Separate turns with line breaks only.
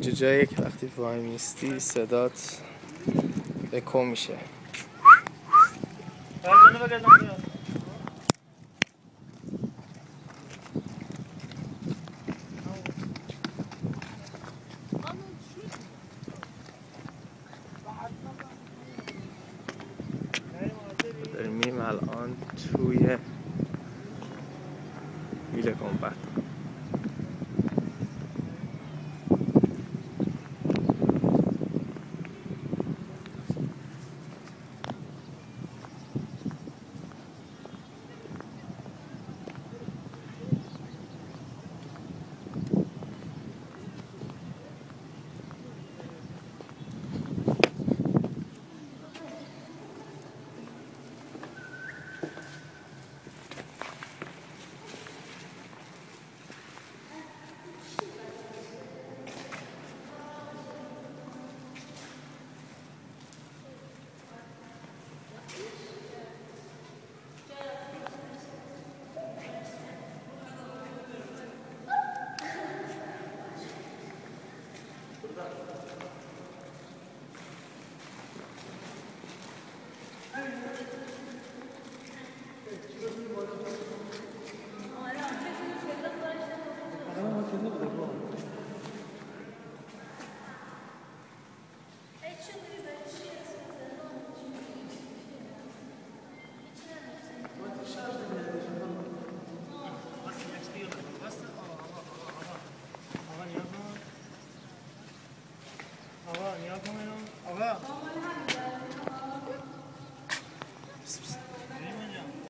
اینجا جایی که وقتی وای میستی صدات اکو میشه. میریم الان توی ویل گنبد
你要干嘛呀？好吧。